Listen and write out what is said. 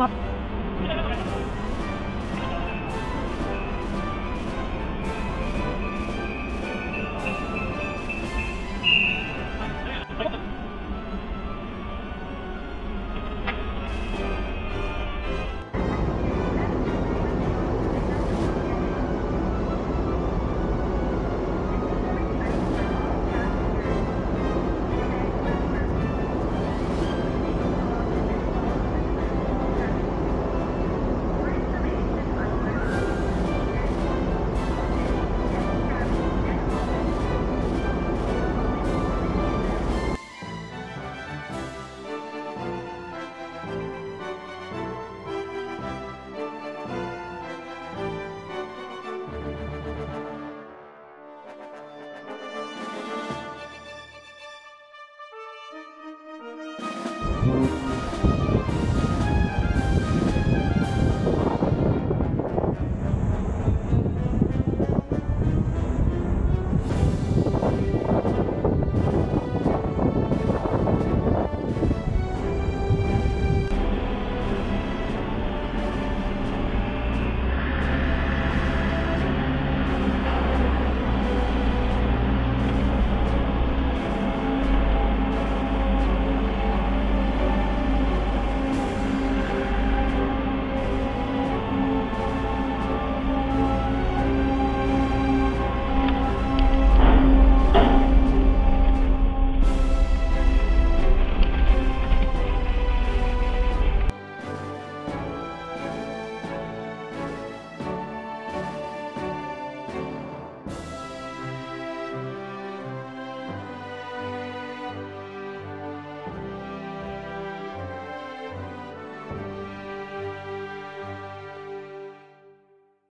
club Thank